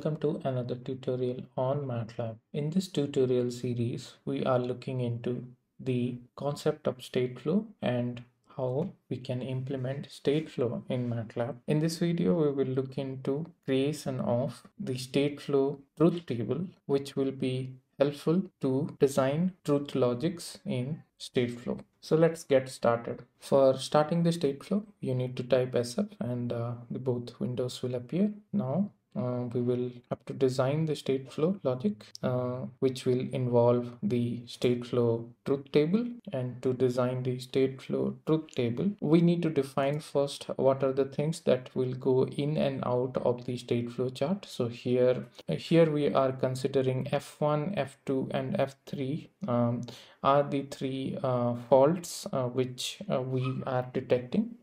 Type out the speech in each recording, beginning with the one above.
Welcome to another tutorial on MATLAB. In this tutorial series, we are looking into the concept of Stateflow and how we can implement Stateflow in MATLAB. In this video, we will look into creation of the Stateflow truth table, which will be helpful to design truth logics in Stateflow. So let's get started. For starting the Stateflow, you need to type SF and uh, both windows will appear. Now uh, we will have to design the Stateflow logic uh, which will involve the Stateflow truth table. And to design the Stateflow truth table we need to define first what are the things that will go in and out of the Stateflow chart. So here here we are considering f1 f2 and f3 um, are the three uh, faults uh, which uh, we are detecting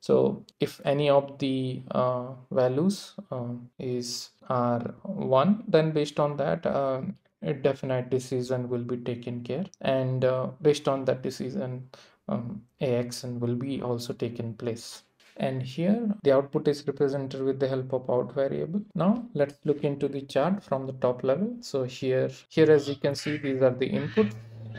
so if any of the uh, values um, is are one then based on that uh, a definite decision will be taken care. And uh, based on that decision um, action will be also taken place. And here the output is represented with the help of out variable. Now let's look into the chart from the top level. So here here as you can see these are the input.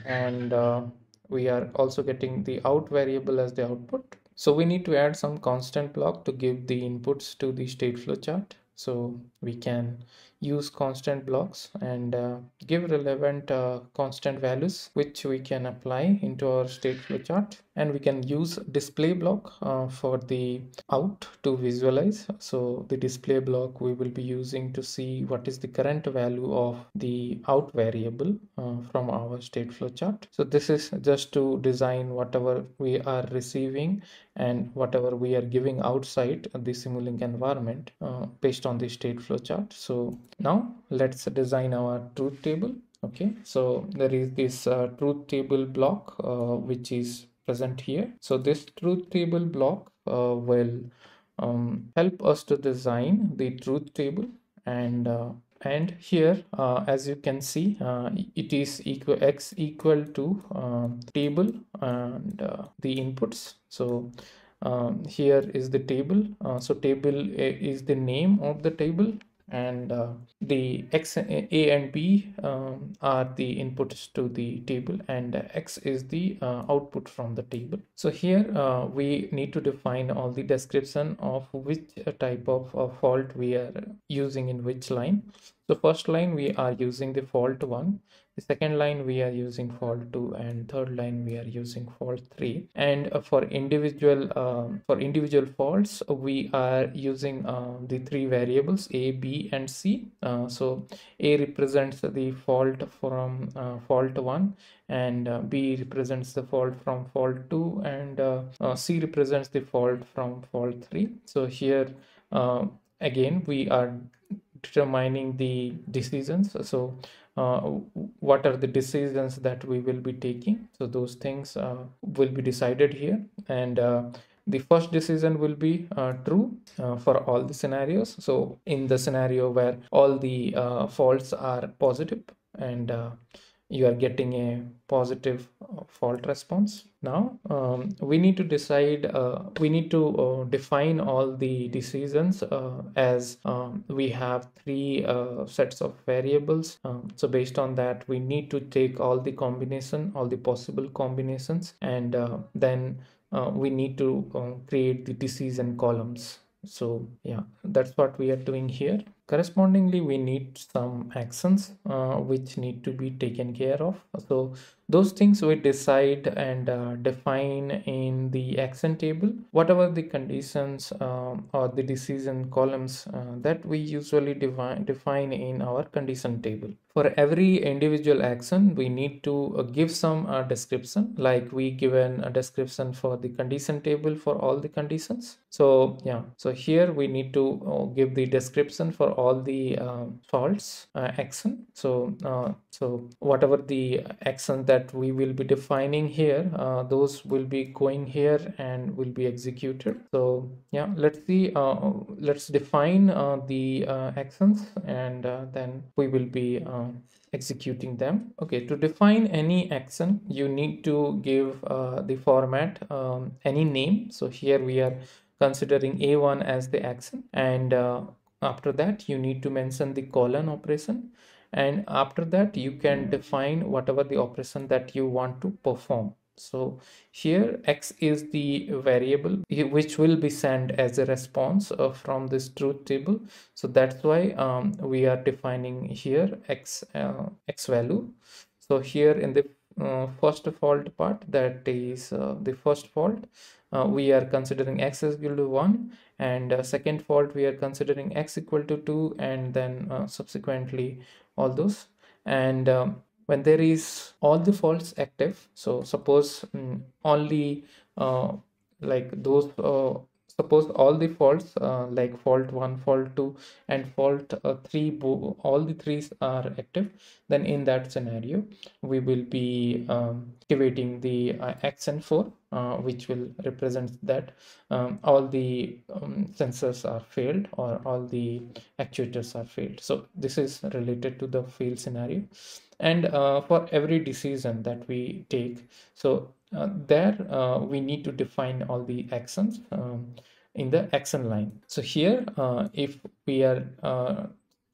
And uh, we are also getting the out variable as the output so we need to add some constant block to give the inputs to the Stateflow chart so we can use constant blocks and uh, give relevant uh, constant values which we can apply into our Stateflow chart. And we can use display block uh, for the out to visualize. So the display block we will be using to see what is the current value of the out variable uh, from our Stateflow chart. So this is just to design whatever we are receiving and whatever we are giving outside the simulink environment uh, based on the Stateflow chart. So now let's design our truth table okay? So there is this uh, truth table block uh, which is present here. So this truth table block uh, will um, help us to design the truth table. And uh, and here uh, as you can see uh, it is equal x equal to table and the inputs. So um, here is the table. So table is the name of the table and uh, the x a and b um, are the inputs to the table and x is the uh, output from the table. So here uh, we need to define all the description of which type of fault we are using in which line. So first line we are using the fault one the second line we are using fault 2 and third line we are using fault 3 and uh, for individual uh, for individual faults we are using uh, the three variables a b and c. Uh, so a represents the fault from uh, fault 1 and uh, b represents the fault from fault 2 and c represents the fault from fault 3 so here again we are determining the decisions. So uh, what are the decisions that we will be taking? So those things uh, will be decided here. And uh, the first decision will be uh, true uh, for all the scenarios. So in the scenario where all the faults are positive and you are getting a positive uh, fault response. Now um, we need to decide uh, we need to uh, define all the decisions uh, as um, we have three uh, sets of variables. Um, so based on that we need to take all the combination all the possible combinations and uh, then we need to create the decision columns. So yeah that's what we are doing here correspondingly we need some actions uh, which need to be taken care of. So those things we decide and uh, define in the action table. Whatever the conditions um, or the decision columns uh, that we usually define define in our condition table. For every individual action we need to uh, give some uh, description like we given a description for the condition table for all the conditions. So yeah. So here we need to uh, give the description for all the faults action. So so whatever the action that that we will be defining here uh, those will be going here and will be executed. So yeah let's see uh, let's define uh, the uh, actions and uh, then we will be uh, executing them. Okay to define any action you need to give the format um, any name. So here we are considering a1 as the action and after that you need to mention the colon operation and after that you can define whatever the operation that you want to perform. So here x is the variable which will be sent as a response uh, from this truth table. So that's why um, we are defining here x uh, x value. So here in the uh, first fault part that is uh, the first fault uh, we are considering x is equal to 1 and uh, second fault we are considering x equal to 2 and then uh, subsequently all those. And um, when there is all the faults active so suppose um, only uh, like those uh, suppose all the faults uh, like fault 1 fault 2 and fault uh, 3 all the three are active then in that scenario we will be um, activating the uh, action 4 uh, which will represent that um, all the um, sensors are failed or all the actuators are failed. So this is related to the fail scenario. And uh, for every decision that we take so there uh, we need to define all the actions um, in the action line. So here uh, if we are uh,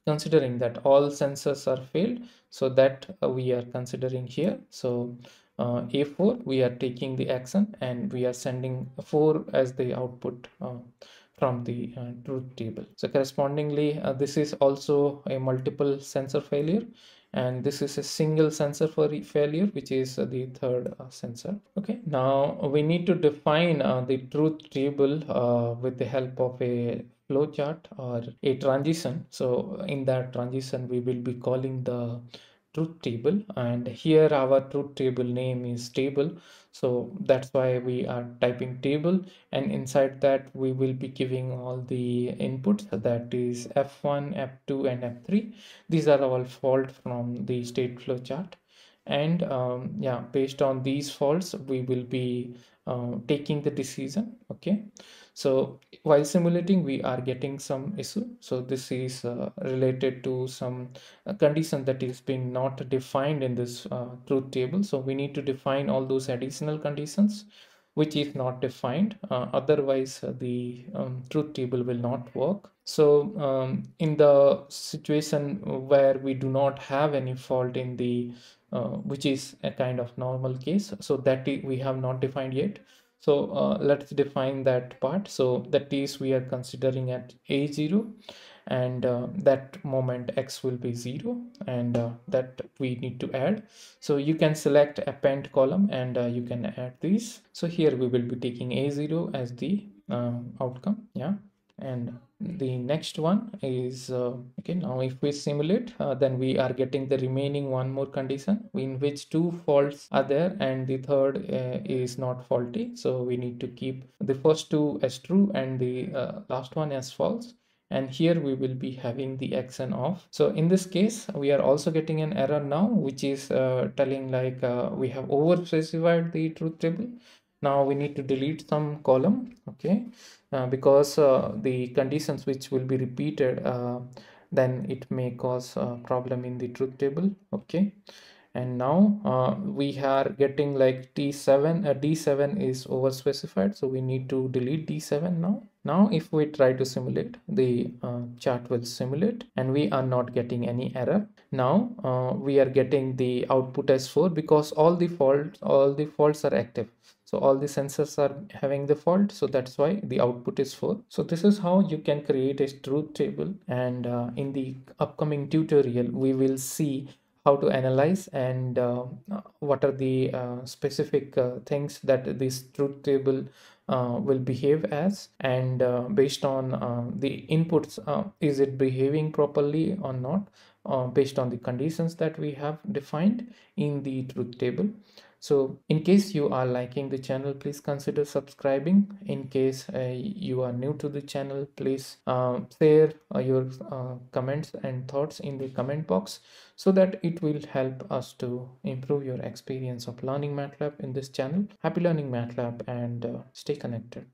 considering that all sensors are failed so that uh, we are considering here. So a4 we are taking the action and we are sending 4 as the output from the uh, truth table. So correspondingly, uh, this is also a multiple sensor failure and this is a single sensor for failure which is uh, the third uh, sensor. Okay now we need to define uh, the truth table with the help of a flowchart or a transition. So in that transition we will be calling the truth table and here our truth table name is table. So that's why we are typing table and inside that we will be giving all the inputs that is f1 f2 and f3 these are all fault from the Stateflow chart and um, yeah based on these faults we will be uh, taking the decision okay? So while simulating we are getting some issue. So this is uh, related to some uh, condition that is being not defined in this uh, truth table. So we need to define all those additional conditions which is not defined. Otherwise the um, truth table will not work so um, in the situation where we do not have any fault in the uh, which is a kind of normal case so that we have not defined yet. So uh, let's define that part. So that is we are considering at a0 and uh, that moment x will be 0 and uh, that we need to add. So you can select append column and uh, you can add these. So here we will be taking a0 as the um, outcome yeah and the next one is uh, okay now if we simulate uh, then we are getting the remaining one more condition in which two faults are there and the third uh, is not faulty. So we need to keep the first two as true and the uh, last one as false. And here we will be having the action off so in this case we are also getting an error now which is uh, telling like uh, we have over specified the truth table now we need to delete some column okay? Uh, because uh, the conditions which will be repeated uh, then it may cause a problem in the truth table okay? And now uh, we are getting like t7 uh, d7 is over specified so we need to delete d7 now. Now if we try to simulate the uh, chart will simulate and we are not getting any error. Now uh, we are getting the output as 4 because all the faults all the faults are active so all the sensors are having the fault. So that's why the output is 4 so this is how you can create a truth table. And uh, in the upcoming tutorial we will see how to analyze and uh, what are the uh, specific uh, things that this truth table uh, will behave as. And uh, based on uh, the inputs is it behaving properly or not based on the conditions that we have defined in the truth table so in case you are liking the channel please consider subscribing. In case uh, you are new to the channel please uh, share uh, your uh, comments and thoughts in the comment box so that it will help us to improve your experience of learning matlab in this channel. Happy learning matlab and uh, stay connected